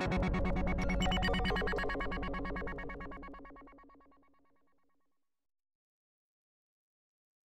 Thank you.